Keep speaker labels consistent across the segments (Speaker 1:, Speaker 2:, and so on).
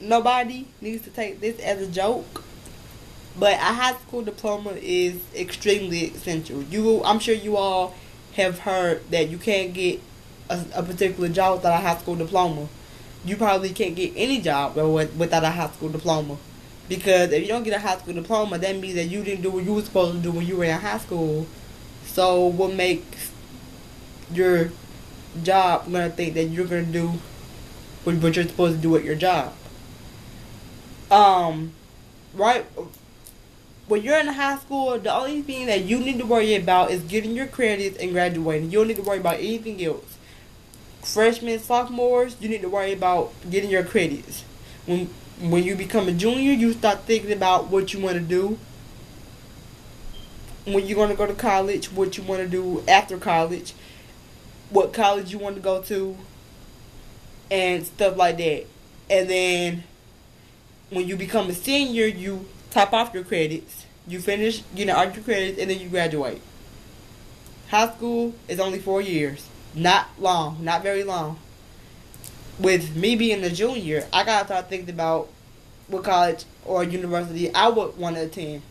Speaker 1: nobody needs to take this as a joke. But a high school diploma is extremely essential. You, I'm sure you all have heard that you can't get a, a particular job without a high school diploma. You probably can't get any job without a high school diploma. Because if you don't get a high school diploma, that means that you didn't do what you were supposed to do when you were in high school. So what makes your job gonna think that you're gonna do what you're supposed to do at your job? Um, right when you're in high school, the only thing that you need to worry about is getting your credits and graduating. You don't need to worry about anything else. Freshmen, sophomores, you need to worry about getting your credits. When when you become a junior, you start thinking about what you want to do. When you're going to go to college, what you want to do after college, what college you want to go to, and stuff like that. And then when you become a senior, you top off your credits. You finish, you know, all your credits, and then you graduate. High school is only four years. Not long, not very long. With me being a junior, I gotta start thinking about what college or university I would want to attend.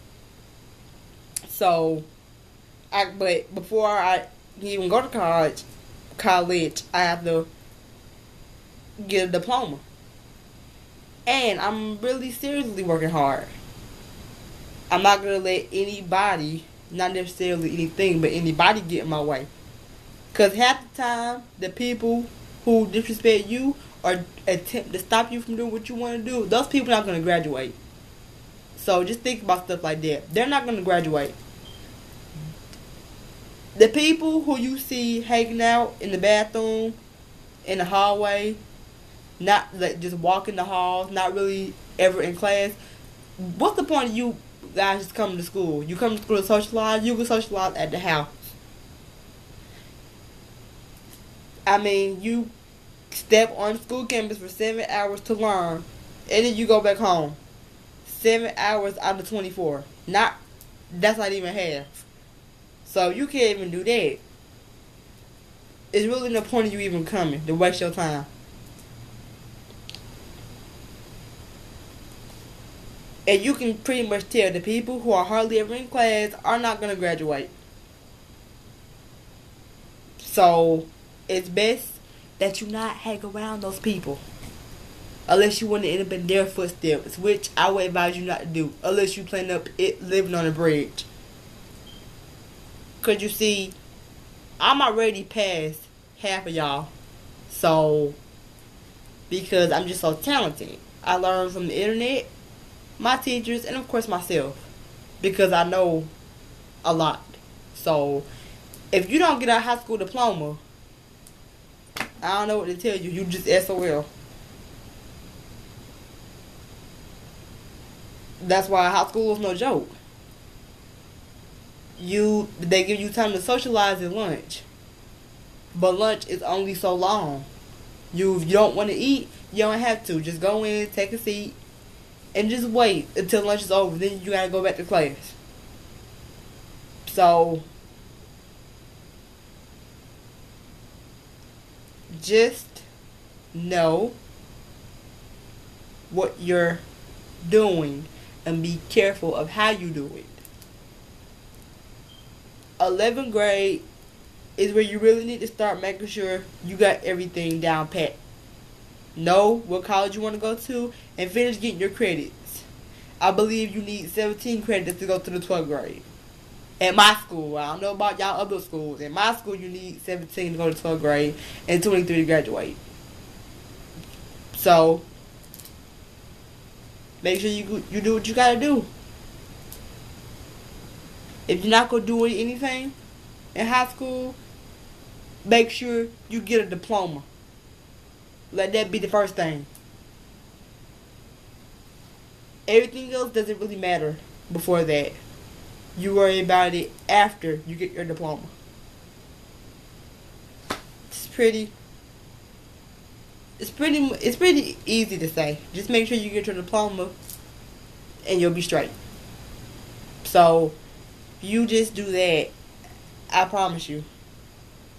Speaker 1: So, I but before I even go to college, college I have to get a diploma, and I'm really seriously working hard. I'm not gonna let anybody, not necessarily anything, but anybody get in my way. Cause half the time, the people who disrespect you or attempt to stop you from doing what you want to do, those people are not gonna graduate. So just think about stuff like that. They're not gonna graduate. The people who you see hanging out in the bathroom, in the hallway, not like just walking the halls, not really ever in class. What's the point of you guys just coming to school. You come to school to socialize, you can socialize at the house. I mean, you step on school campus for seven hours to learn, and then you go back home. Seven hours out of 24. Not, that's not even half. So you can't even do that. It's really no point of you even coming to waste your time. And you can pretty much tell the people who are hardly ever in class are not going to graduate. So it's best that you not hang around those people. Unless you want to end up in their footsteps, which I would advise you not to do. Unless you plan up it living on a bridge. Cause you see, I'm already past half of y'all. So because I'm just so talented. I learned from the internet my teachers, and of course myself, because I know a lot. So, if you don't get a high school diploma, I don't know what to tell you. You just SOL. That's why high school is no joke. You they give you time to socialize at lunch, but lunch is only so long. You you don't want to eat, you don't have to. Just go in, take a seat, and just wait until lunch is over. Then you gotta go back to class. So just know what you're doing and be careful of how you do it. 11th grade is where you really need to start making sure you got everything down pat know what college you want to go to, and finish getting your credits. I believe you need 17 credits to go to the 12th grade. At my school, I don't know about y'all other schools. In my school, you need 17 to go to 12th grade and 23 to graduate. So, make sure you you do what you gotta do. If you're not gonna do anything in high school, make sure you get a diploma. Let that be the first thing. Everything else doesn't really matter before that. You worry about it after you get your diploma. It's pretty it's pretty it's pretty easy to say. Just make sure you get your diploma and you'll be straight. So if you just do that, I promise you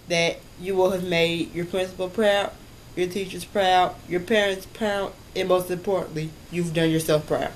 Speaker 1: that you will have made your principal proud your teachers proud, your parents proud, and most importantly, you've done yourself proud.